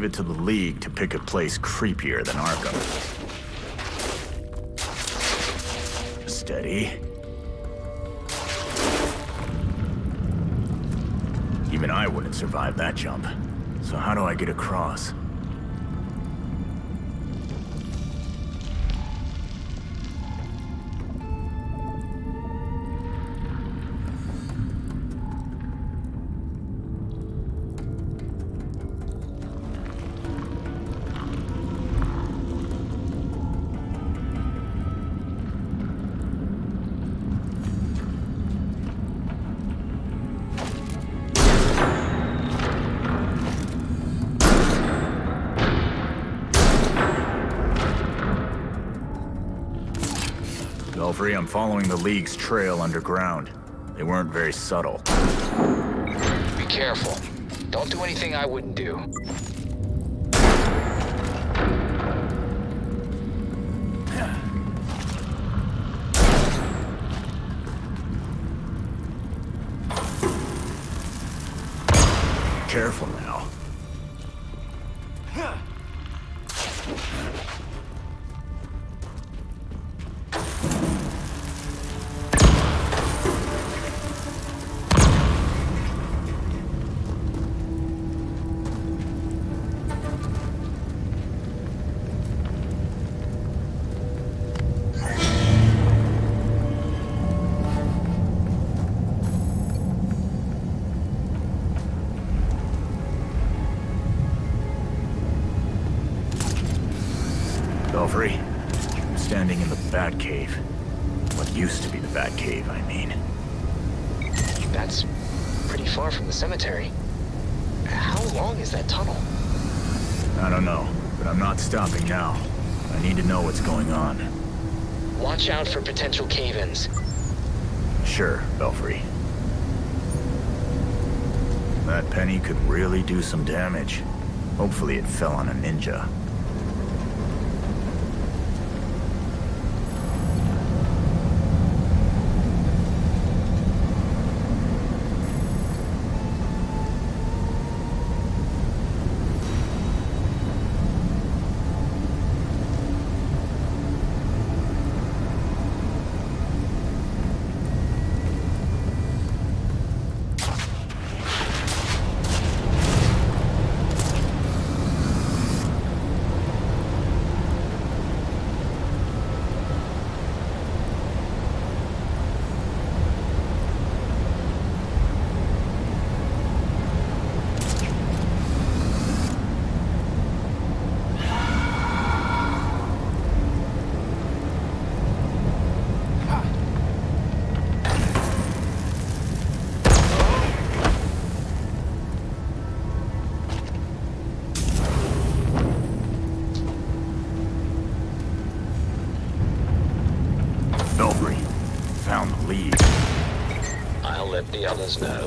Leave it to the League to pick a place creepier than Arkham. Steady. Even I wouldn't survive that jump. So how do I get across? Following the League's trail underground. They weren't very subtle. Be careful. Don't do anything I wouldn't do. Careful some damage. Hopefully it fell on a ninja. The others know.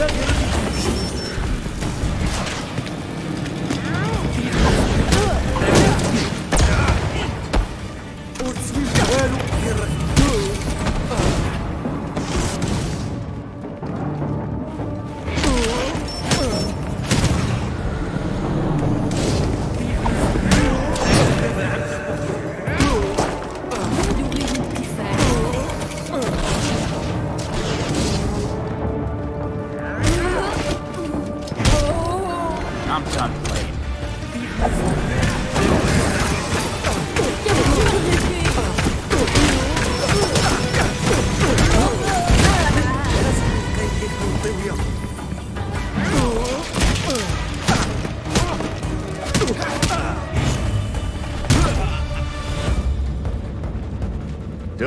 I'm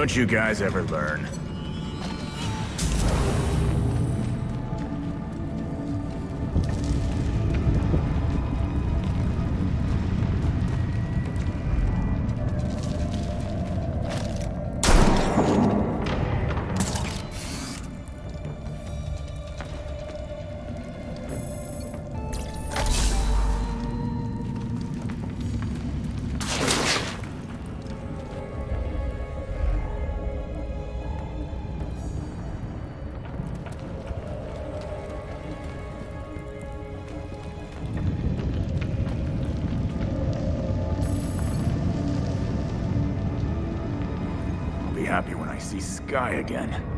Don't you guys ever learn? See Sky again.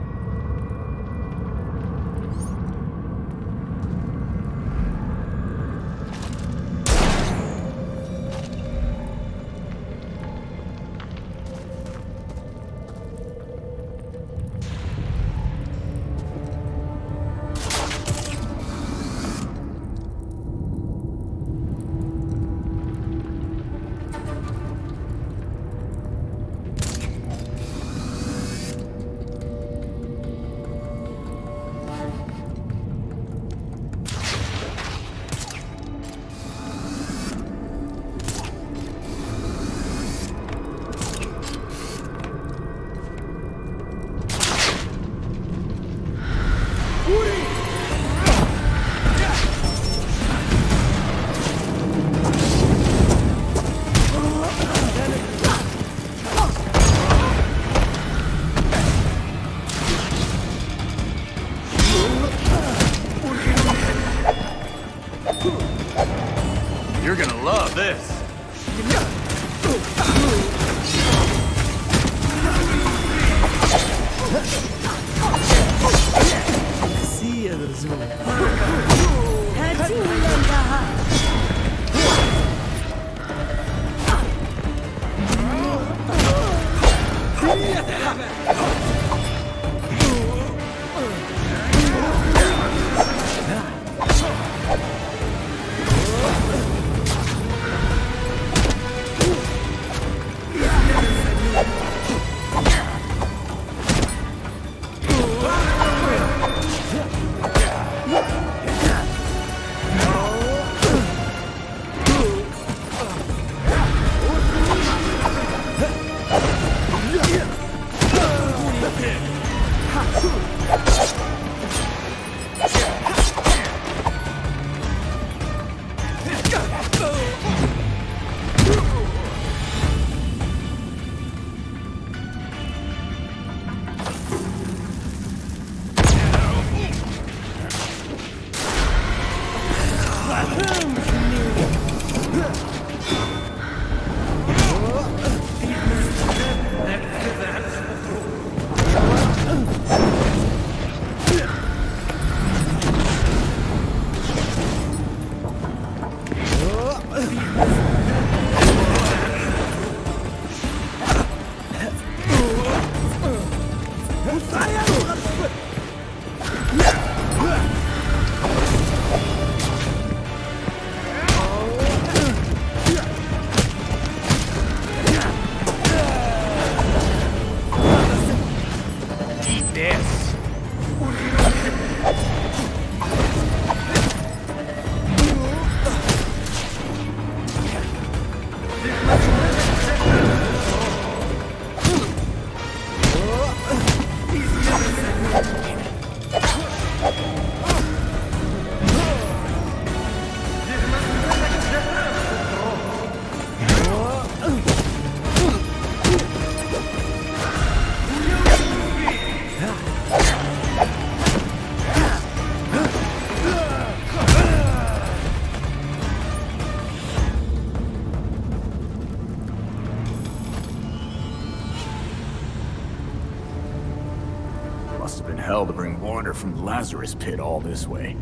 Pit all this way.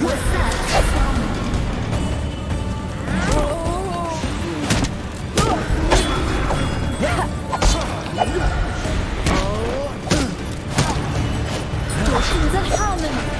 我死了，家人。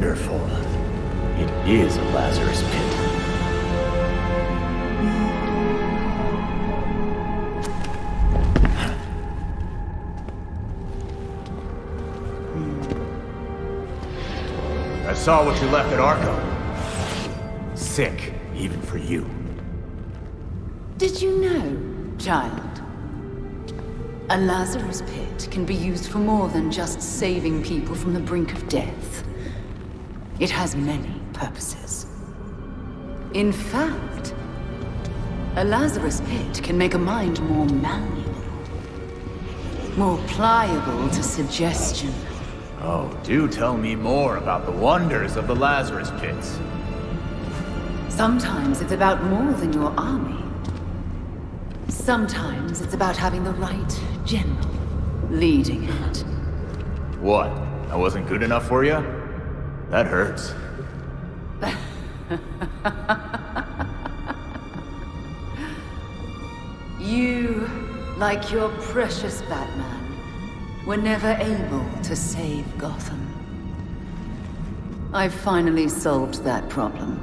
Wonderful. It is a Lazarus pit. I saw what you left at Arkham. Sick, even for you. Did you know, child? A Lazarus pit can be used for more than just saving people from the brink of death. It has many purposes. In fact, a Lazarus pit can make a mind more malleable, more pliable to suggestion. Oh, do tell me more about the wonders of the Lazarus pits. Sometimes it's about more than your army. Sometimes it's about having the right general leading it. What? I wasn't good enough for you? That hurts. You, like your precious Batman, were never able to save Gotham. I've finally solved that problem.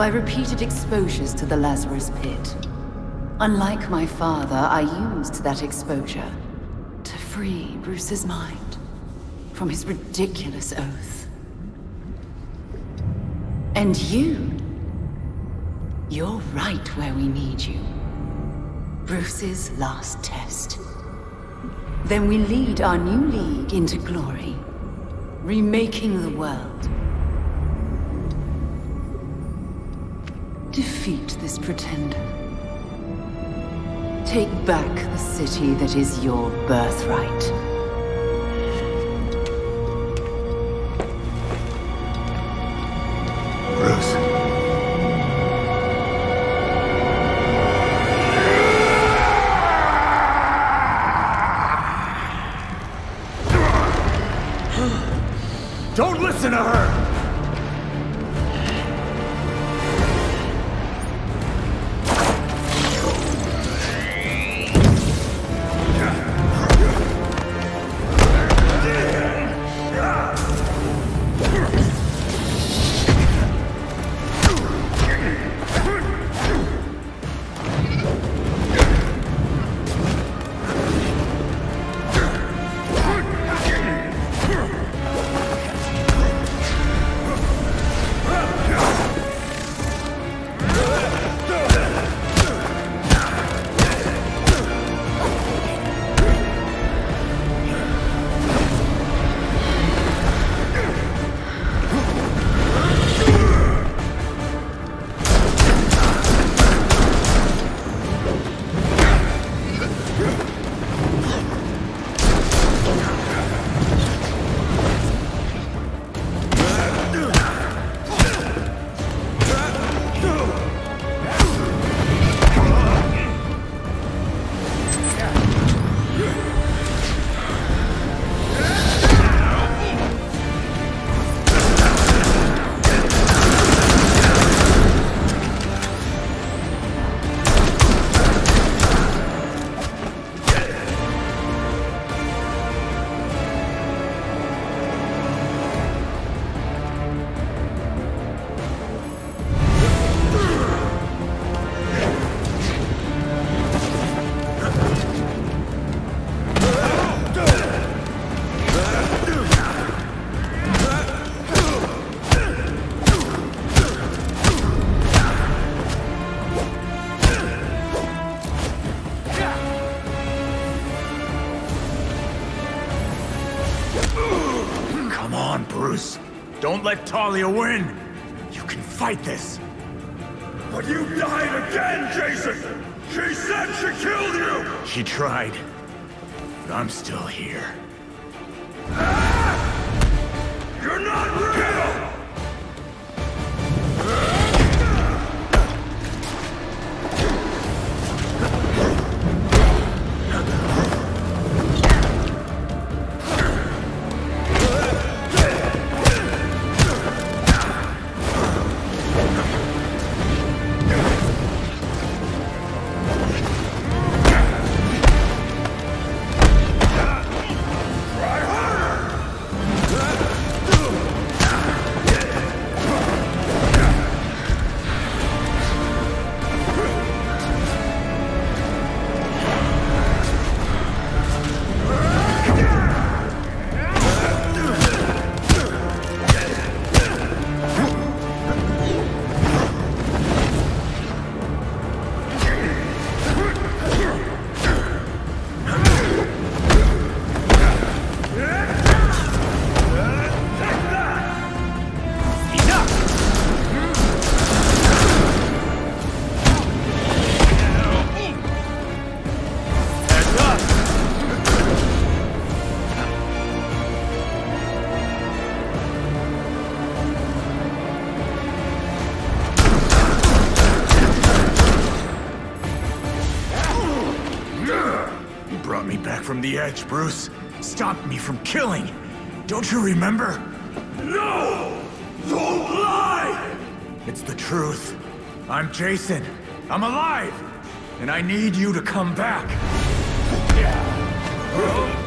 By repeated exposures to the Lazarus Pit. Unlike my father, I used that exposure to free Bruce's mind from his ridiculous oath. And you, you're right where we need you. Bruce's last test. Then we lead our new league into glory, remaking the world. Defeat this pretender. Take back the city that is your birthright. Talia win. You can fight this. But you died again, Jason! She said she killed you! She tried. But I'm still here. The edge, Bruce. Stopped me from killing. Don't you remember? No! Don't lie! It's the truth. I'm Jason. I'm alive. And I need you to come back. Not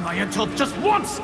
my intel just once?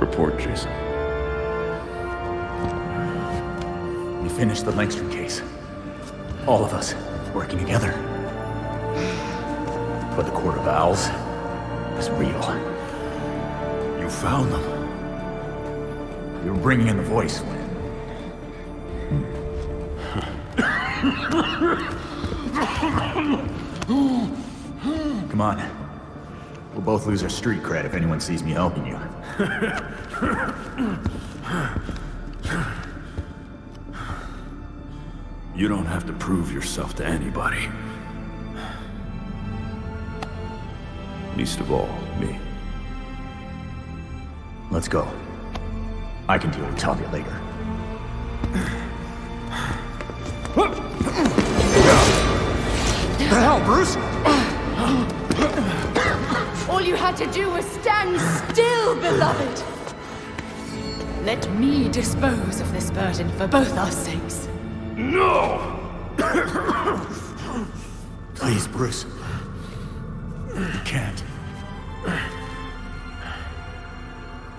Report, Jason. We finished the Langstrom case. All of us working together. But the Court of Owls is real. You found them. You were bringing in the voice when... Come on. We'll both lose our street cred if anyone sees me helping you. You don't have to prove yourself to anybody. Least of all, me. Let's go. I can deal with Talia later. the hell, Bruce? All you had to do was stand still, beloved! Let me dispose of this burden for both our sakes. No! Please, Bruce. You can't.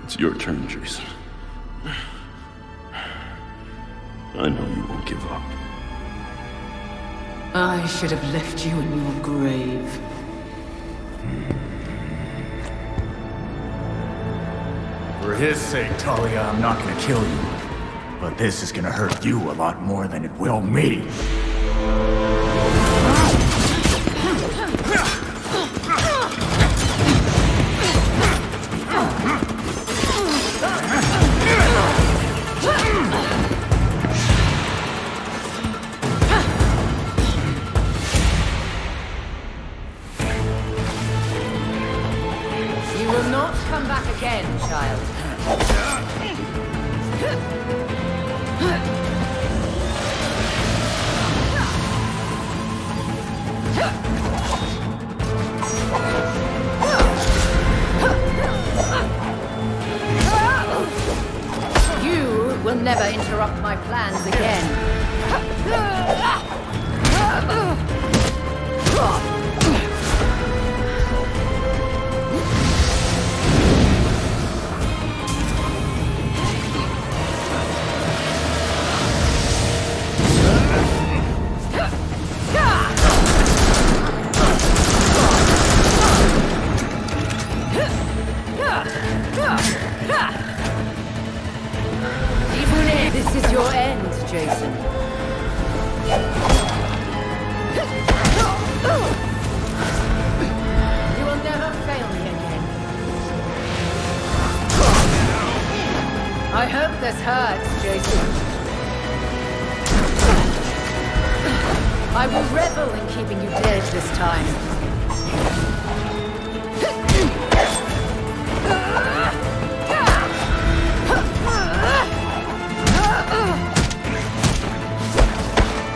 It's your turn, Jason. I know you won't give up. I should have left you in your grave. For his sake, Talia, I'm not gonna kill you. But this is gonna hurt you a lot more than it will me. I hope this hurts, Jason. I will revel in keeping you dead this time.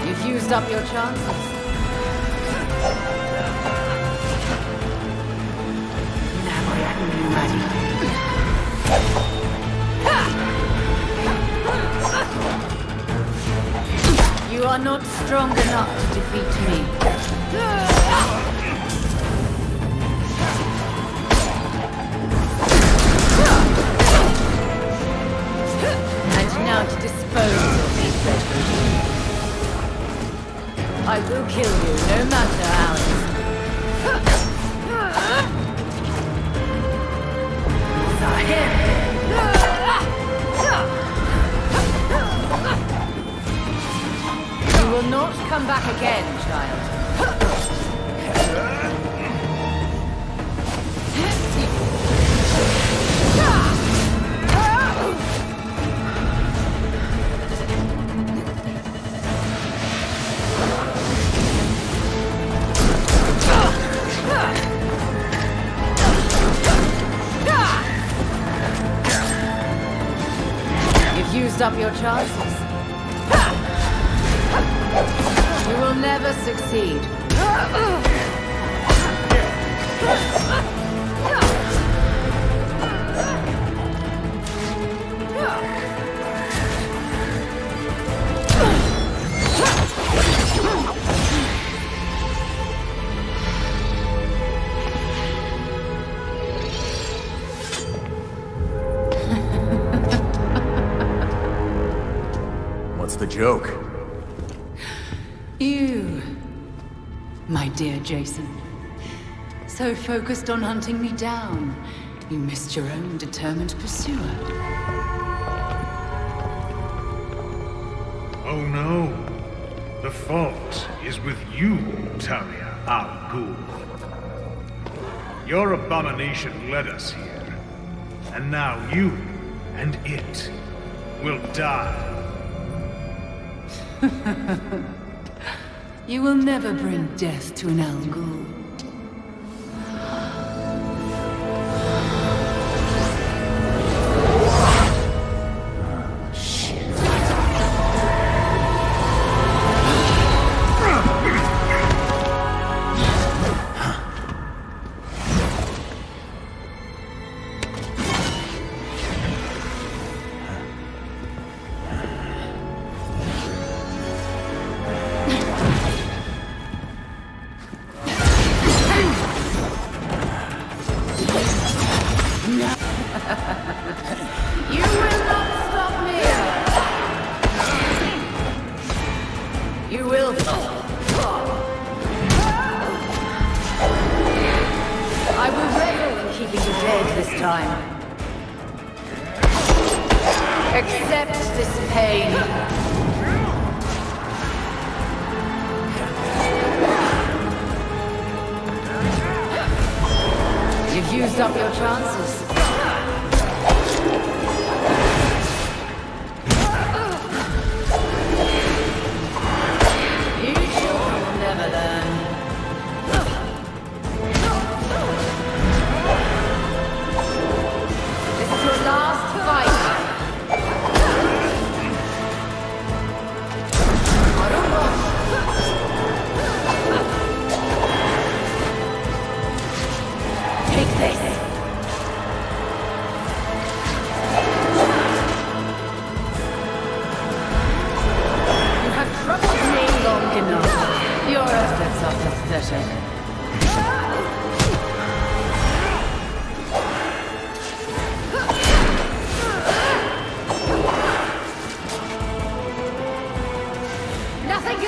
You've used up your chances. Now I am ready. You are not strong enough to defeat me. And now to dispose of me. I will kill you, no matter, Alex. You will not come back again, child. You've used up your chances. You will never succeed. What's the joke? Dear Jason. So focused on hunting me down, you missed your own determined pursuer. Oh no. The fault is with you, Talia Al Ghul. Your abomination led us here. And now you and it will die. You will never bring death to an Al Ghul.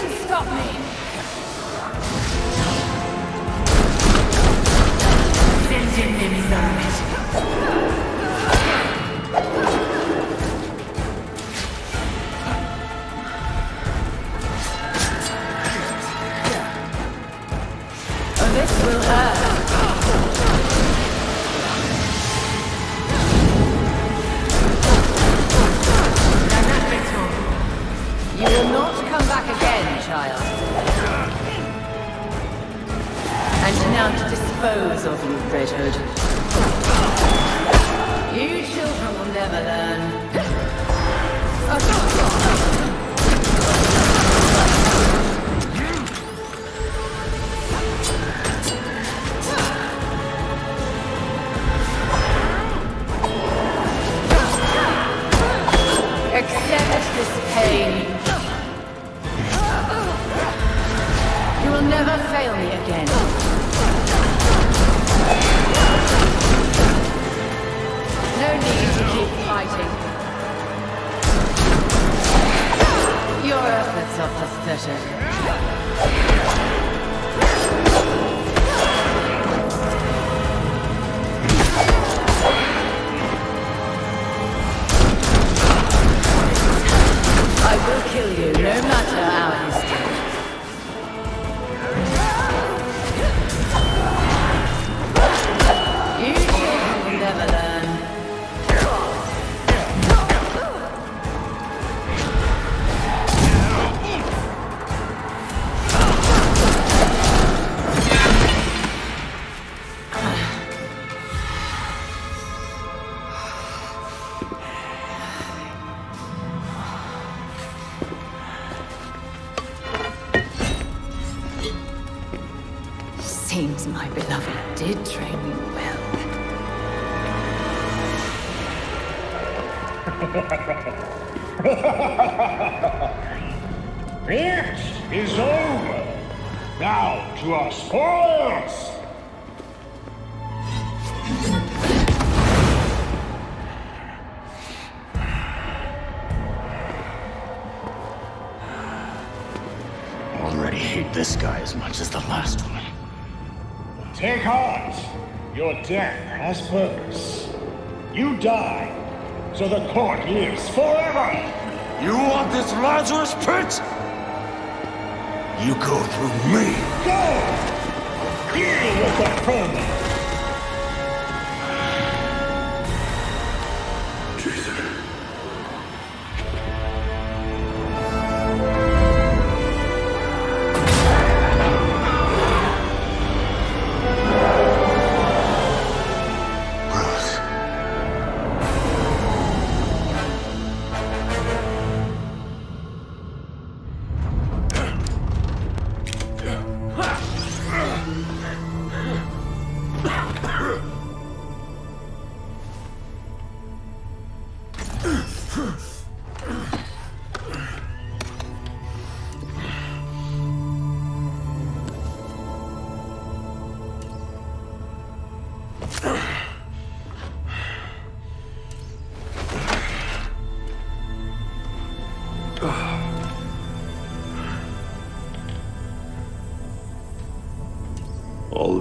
Can stop me.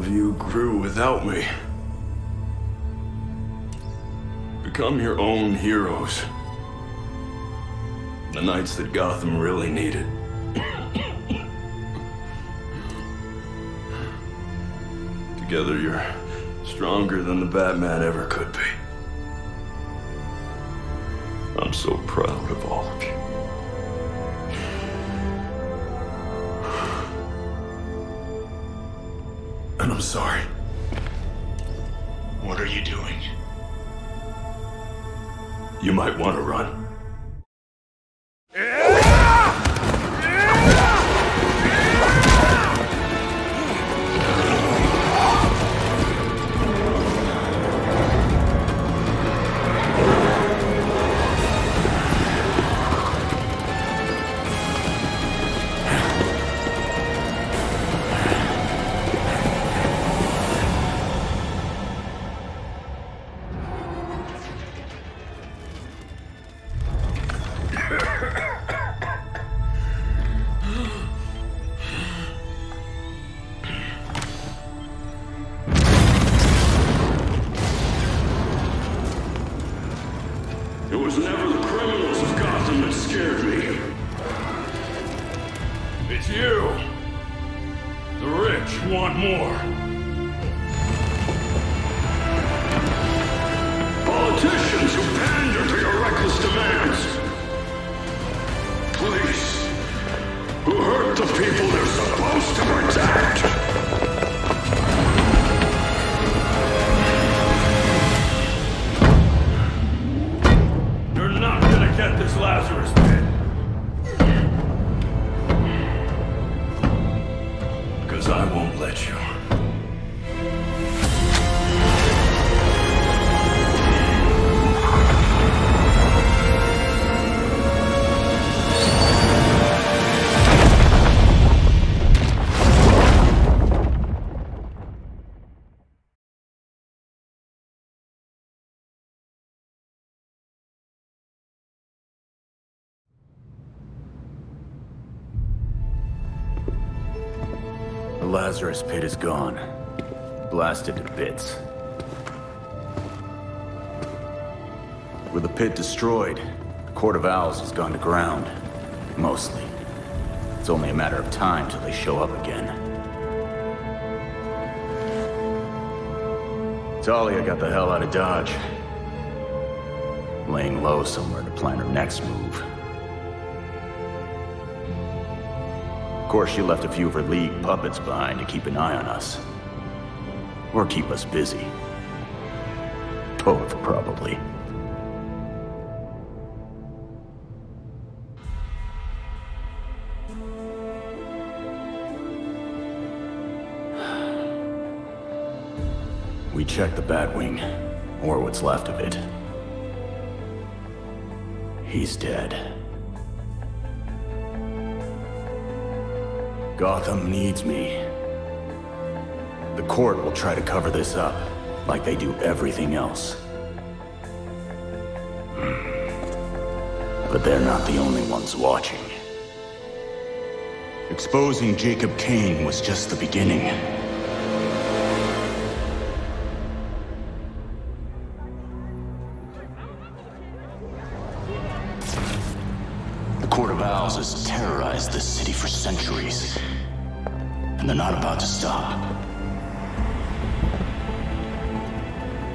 You grew without me. become your own heroes. The knights that Gotham really needed. Together, you're stronger than the Batman ever could Lazarus pit is gone. Blasted to bits. With the pit destroyed, the Court of Owls has gone to ground. Mostly. It's only a matter of time till they show up again. Talia got the hell out of Dodge. Laying low somewhere to plan her next move. Of course, she left a few of her League puppets behind to keep an eye on us. Or keep us busy. Both, probably. We checked the Batwing, or what's left of it. He's dead. Gotham needs me. The court will try to cover this up, like they do everything else. Hmm. But they're not the only ones watching. Exposing Jacob Kane was just the beginning. For centuries. And they're not about to stop.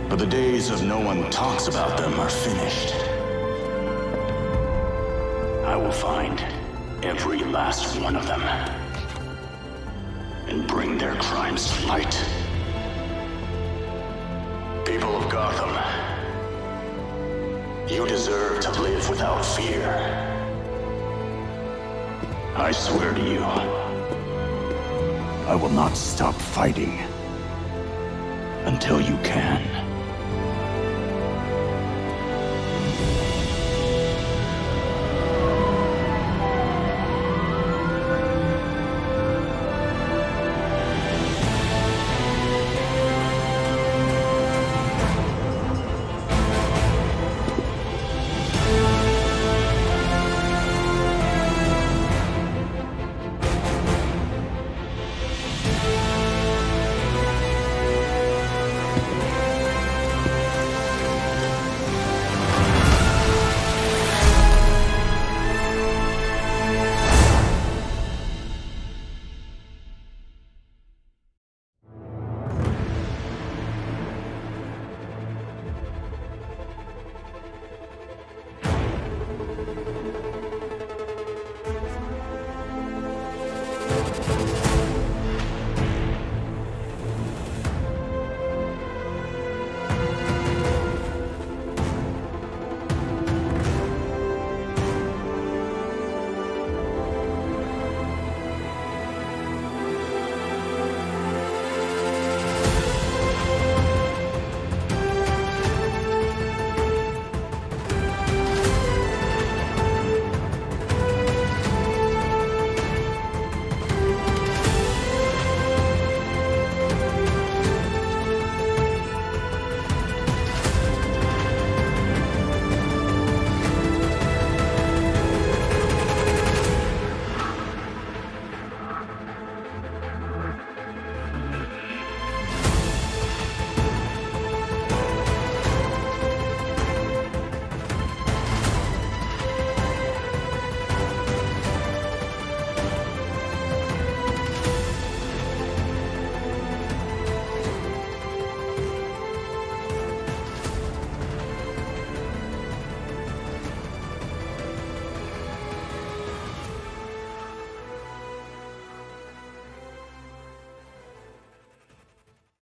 But the days of no one talks about them are finished. I will find every last one of them. And bring their crimes to light. People of Gotham, you deserve to live without fear. I swear to you, I will not stop fighting until you can.